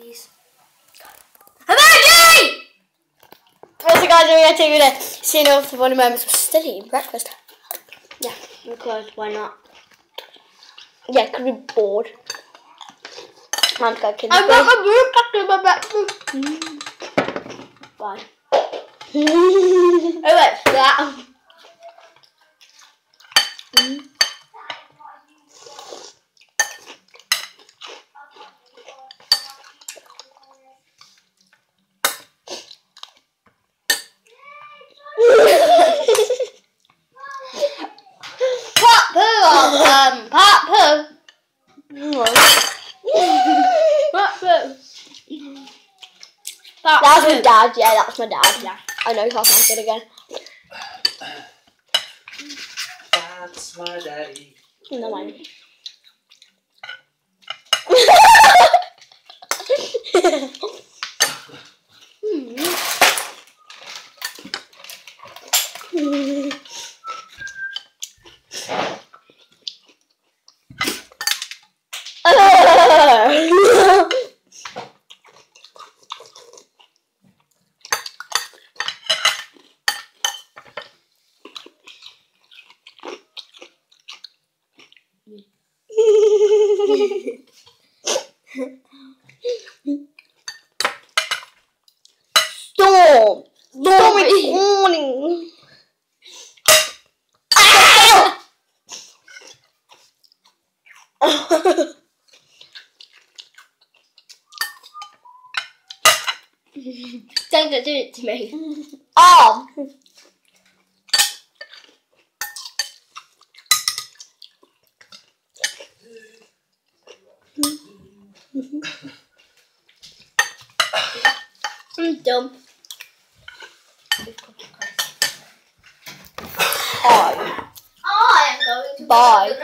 Please. Emoji! What's the guy doing? I take it. Seeing off the one moments. We're still eating breakfast. Yeah, because why not? Yeah, could be bored. Mum's got kids. I'm play. not a room after my breakfast. Bye. Pot That's my dad. Yeah, that's my dad. Yeah. I know that's not good again. That's my daddy. No mind. Storm. Storm is warning. Don't do it to me. oh. I'm dumb. Bye. I am going to Bye. go to the